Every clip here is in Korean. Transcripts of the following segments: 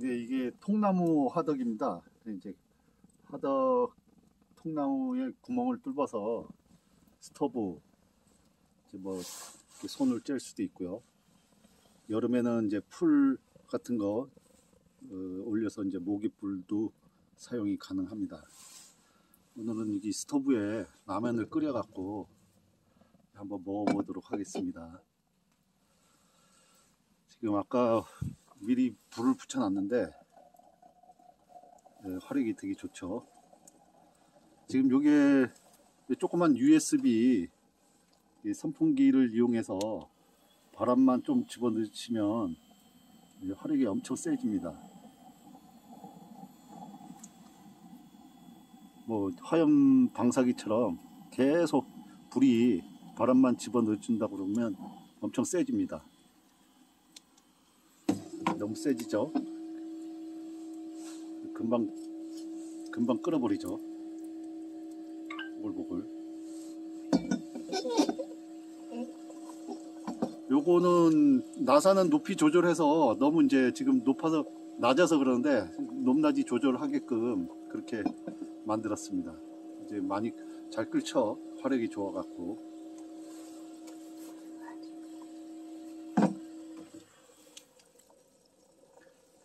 네, 이게 통나무 화덕입니다. 이제 화덕 통나무에 구멍을 뚫어서 스토브 이제 뭐 손을 뗄 수도 있고요. 여름에는 이제 풀 같은 거 어, 올려서 이제 모깃불도 사용이 가능합니다. 오늘은 여기 스토브에 라면을 끓여 갖고 한번 먹어보도록 하겠습니다. 지금 아까 미리 불을 붙여놨는데 네, 화력이 되게 좋죠. 지금 요게 조그만 USB 선풍기를 이용해서 바람만 좀 집어넣으시면 화력이 엄청 세집니다. 뭐 화염 방사기처럼 계속 불이 바람만 집어넣어준다 그러면 엄청 세집니다. 너무 세지죠? 금방 금방 끓어버리죠. 보글보글. 요거는 나사는 높이 조절해서 너무 이제 지금 높아서 낮아서 그러는데 높낮이 조절하게끔 그렇게 만들었습니다. 이제 많이 잘 끓죠. 화력이 좋아갖고.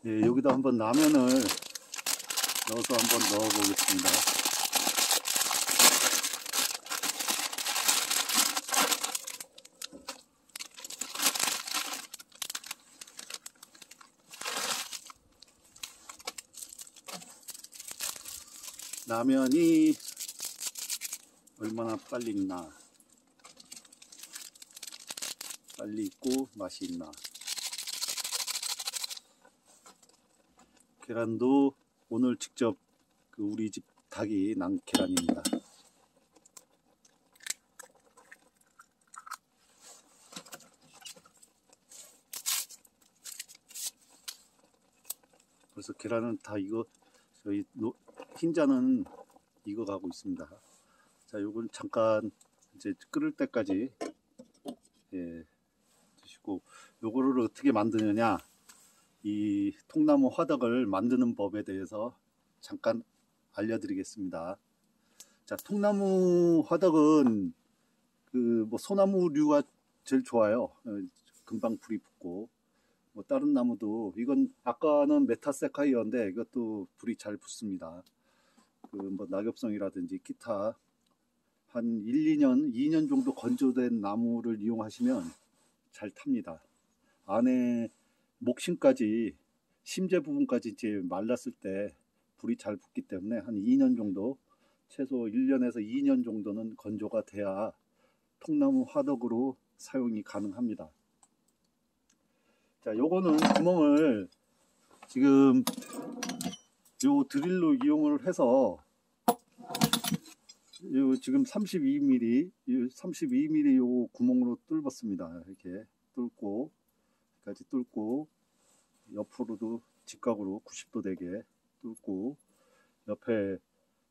네, 여기다 한번 라면을 넣어서 한번 넣어 보겠습니다. 라면이 얼마나 빨리 익나 빨리 익고 맛이 있나 계란도 오늘 직접 그 우리 집 닭이 난 계란입니다 벌써 계란은 다 이거 저희 노, 흰자는 익어가고 있습니다. 자, 요건 잠깐 이제 끓을 때까지 예, 드시고 요거를 어떻게 만드느냐 이 통나무 화덕을 만드는 법에 대해서 잠깐 알려드리겠습니다. 자, 통나무 화덕은 그 뭐 소나무류가 제일 좋아요. 어, 금방 불이 붙고 뭐 다른 나무도 이건 아까는 메타세카이어인데 이것도 불이 잘 붙습니다. 그 뭐 낙엽성이라든지 기타 한 1, 2년, 2년 정도 건조된 나무를 이용하시면 잘 탑니다. 안에 목심까지 심재 부분까지 이제 말랐을 때 불이 잘 붙기 때문에 한 2년 정도 최소 1년에서 2년 정도는 건조가 돼야 통나무 화덕으로 사용이 가능합니다. 자, 요거는 구멍을 지금 요 드릴로 이용을 해서 요 지금 32mm, 32mm 요 구멍으로 뚫었습니다. 이렇게 뚫고, 여기까지 뚫고, 옆으로도 직각으로 90도 되게 뚫고, 옆에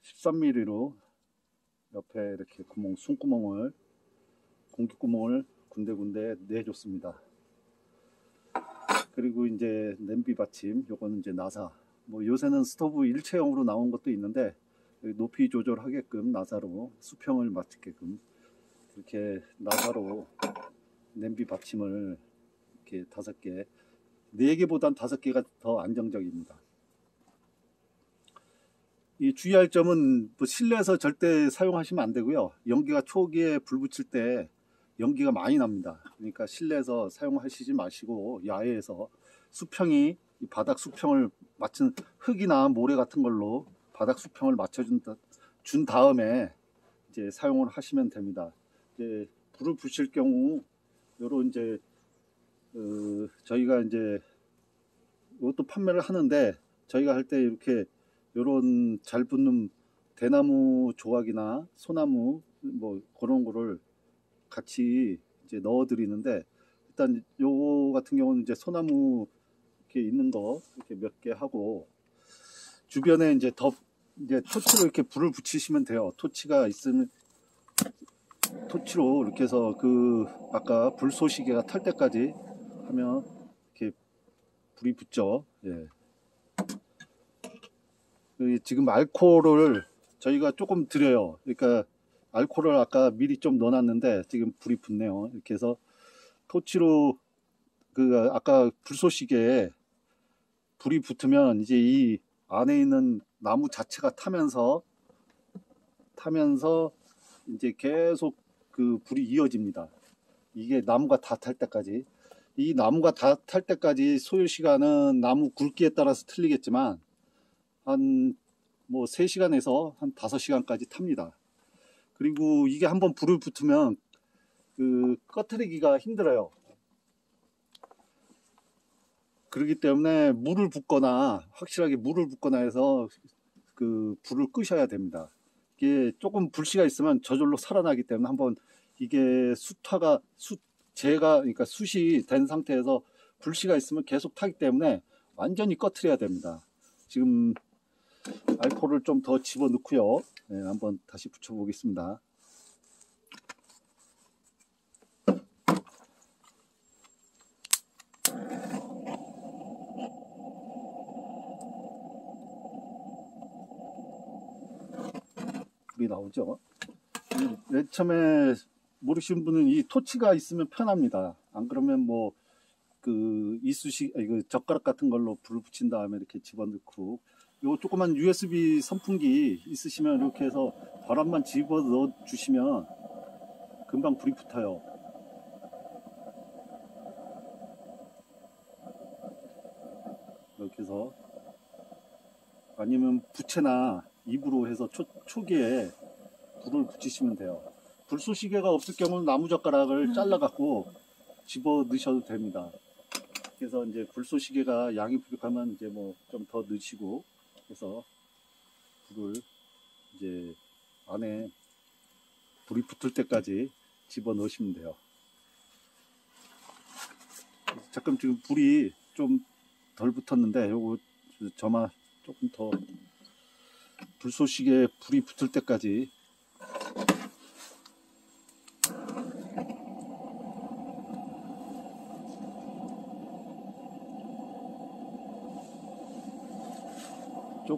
13mm로 옆에 이렇게 구멍, 숨구멍을, 공기구멍을 군데군데 내줬습니다. 그리고 이제 냄비 받침, 요거는 이제 나사. 뭐 요새는 스토브 일체형으로 나온 것도 있는데 높이 조절하게끔 나사로 수평을 맞추게끔 이렇게 나사로 냄비 받침을 이렇게 다섯 개, 네 개보단 다섯 개가 더 안정적입니다. 이 주의할 점은 뭐 실내에서 절대 사용하시면 안 되고요. 연기가 초기에 불 붙일 때 연기가 많이 납니다. 그러니까 실내에서 사용하시지 마시고 야외에서 수평이 바닥 수평을 맞춘 흙이나 모래 같은 걸로 바닥 수평을 맞춰준 준 다음에 이제 사용을 하시면 됩니다. 이제 불을 붙일 경우 요런 이제 어, 저희가 이제 이것도 판매를 하는데 저희가 할 때 이렇게 요런 잘 붙는 대나무 조각이나 소나무 뭐 그런 거를 같이 이제 넣어 드리는데 일단 요 같은 경우는 이제 소나무 이렇게 있는 거 이렇게 몇 개 하고 주변에 이제 덮 이제 토치로 이렇게 불을 붙이시면 돼요. 토치가 있으면 토치로 이렇게 해서 그 아까 불쏘시개가 탈 때까지 하면 이렇게 불이 붙죠. 예. 그 지금 알코올을 저희가 조금 드려요. 그러니까 알코올을 아까 미리 좀 넣어놨는데 지금 불이 붙네요. 이렇게 해서 토치로 그 아까 불쏘시개에 불이 붙으면 이제 이 안에 있는 나무 자체가 타면서 타면서 이제 계속 그 불이 이어집니다. 이게 나무가 다 탈 때까지 이 나무가 다 탈 때까지 소요 시간은 나무 굵기에 따라서 틀리겠지만 한 뭐 3시간에서 한 5시간까지 탑니다. 그리고 이게 한번 불을 붙으면 그 꺼트리기가 힘들어요. 그렇기 때문에 물을 붓거나 확실하게 물을 붓거나 해서 그 불을 끄셔야 됩니다. 이게 조금 불씨가 있으면 저절로 살아나기 때문에 한번 이게 숯화가 숯 재가 그러니까 숯이 된 상태에서 불씨가 있으면 계속 타기 때문에 완전히 꺼트려야 됩니다. 지금 알코올을 좀 더 집어 넣고요. 네, 한번 다시 붙여 보겠습니다. 불이 나오죠. 맨 처음에 모르시는 분은 이 토치가 있으면 편합니다. 안 그러면 뭐 그 이쑤시 이거 젓가락 같은 걸로 불을 붙인 다음에 이렇게 집어넣고 요 조그만 USB 선풍기 있으시면 이렇게 해서 바람만 집어 넣어 주시면 금방 불이 붙어요. 이렇게 해서 아니면 부채나 입으로 해서 초, 초기에 불을 붙이시면 돼요. 불쏘시개가 없을 경우는 나무젓가락을 잘라 갖고 집어 넣으셔도 됩니다. 그래서 이제 불쏘시개가 양이 부족하면 이제 뭐 좀 더 넣으시고 해서 불을 이제 안에 불이 붙을 때까지 집어 넣으시면 돼요. 잠깐 지금 불이 좀 덜 붙었는데 요거 저만 조금 더 불쏘시개 불이 붙을 때까지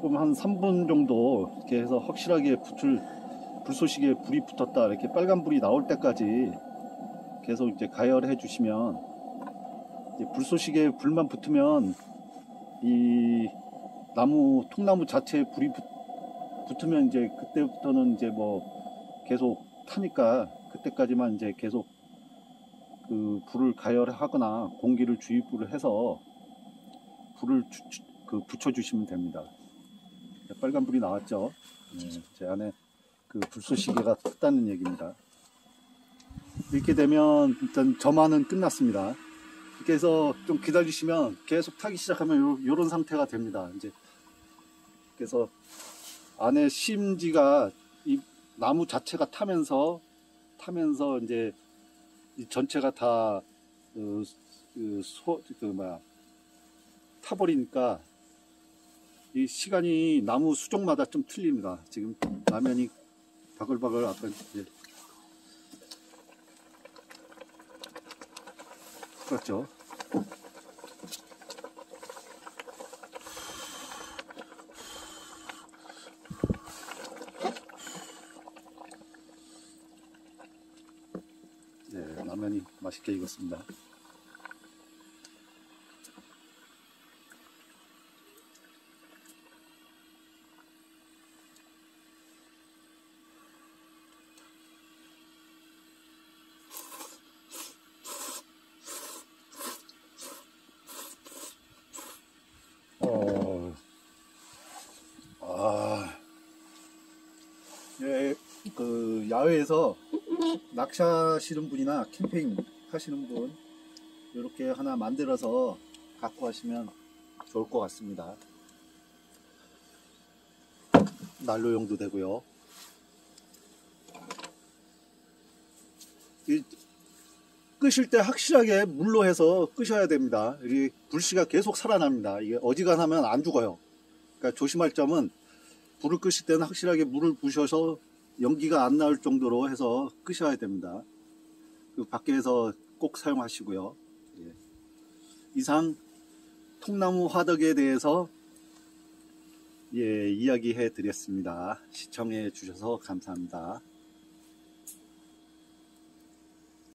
조금 한 3분 정도 이렇게 해서 확실하게 붙을 불쏘시개에 불이 붙었다 이렇게 빨간 불이 나올 때까지 계속 이제 가열해 주시면 이제 불쏘시개에 불만 붙으면 이 나무 통나무 자체에 불이 붙, 붙으면 이제 그때부터는 이제 뭐 계속 타니까 그때까지만 이제 계속 그 불을 가열하거나 공기를 주입을 해서 불을 주, 주, 그 붙여주시면 됩니다. 빨간 불이 나왔죠. 네, 제 안에 그 불쏘시개가 탔다는 얘기입니다. 이렇게 되면 일단 점화는 끝났습니다. 이렇게 해서 좀 기다리시면 계속 타기 시작하면 이런 상태가 됩니다. 이제 그래서 안에 심지가 이 나무 자체가 타면서 타면서 이제 이 전체가 다 그, 그, 소, 그 뭐야 타버리니까 이 시간이 나무 수종마다 좀 틀립니다. 지금 라면이 바글바글 아까 이제 그렇죠. 네, 라면이 맛있게 익었습니다. 어, 아, 예, 그 야외에서 낚시하시는 분이나 캠핑 하시는 분 이렇게 하나 만들어서 갖고 가시면 좋을 것 같습니다. 난로용도 되고요. 이 끄실 때 확실하게 물로 해서 끄셔야 됩니다. 이 불씨가 계속 살아납니다. 이게 어지간하면 안 죽어요. 그러니까 조심할 점은 불을 끄실 때는 확실하게 물을 부셔서 연기가 안 나올 정도로 해서 끄셔야 됩니다. 그 밖에서 꼭 사용하시고요. 예. 이상 통나무 화덕에 대해서 예, 이야기해 드렸습니다. 시청해 주셔서 감사합니다.